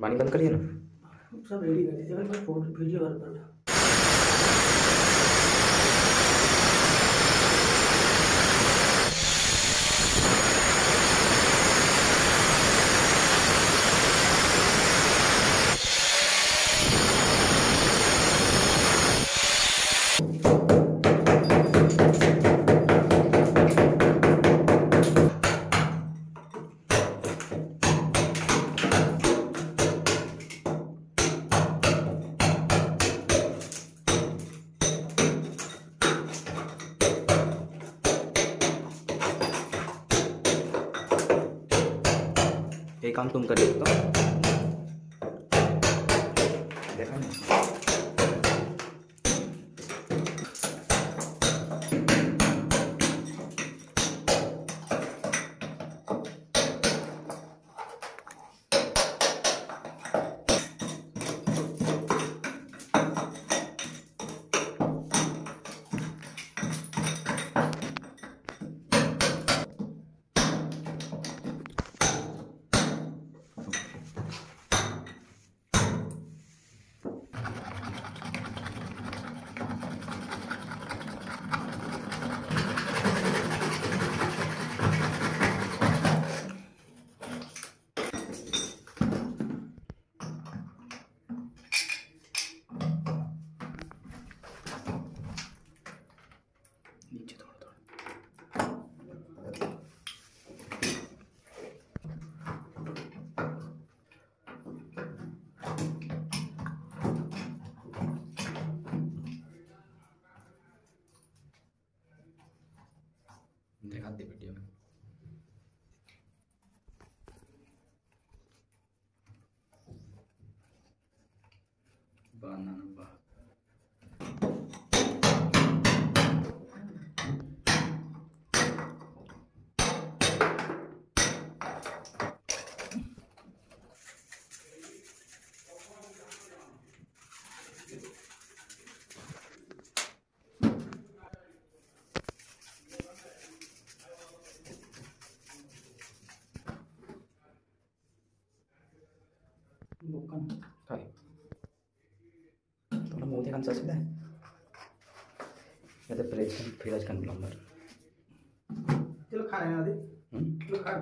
पानी बंद करिए ना। सब रेडी कर दीजिए। वीडियो ये काम तुम कर सकते हो। देखा नहीं। दिखाते वीडियो में बनाना थोडं मोठे कांचं असेल आहे आता प्रेस फिराज कान प्लंबर चलो खा रहे हैं आदि। चलो खा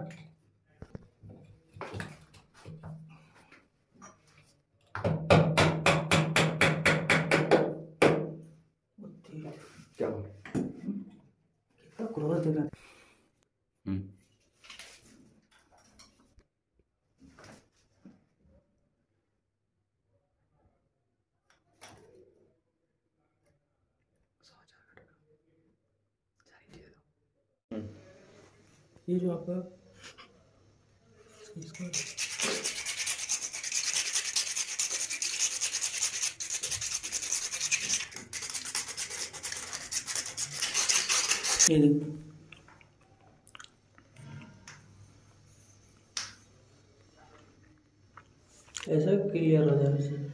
क्या हुआ? कितना क्लोज दिख रहा ये जो आपका इसको ये देखो। ऐसा क्लियर हो जाए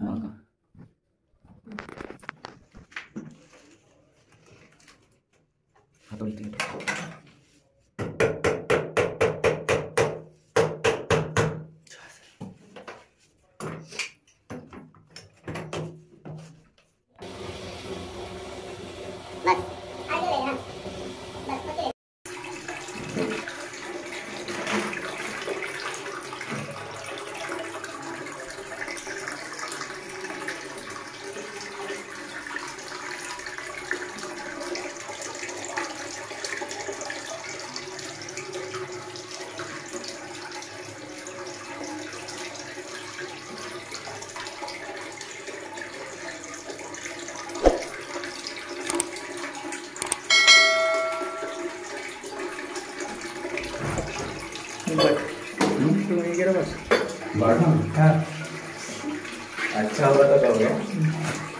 Uwaga. A to lituje. कह रहा अच्छा होगा तो क्या हो गया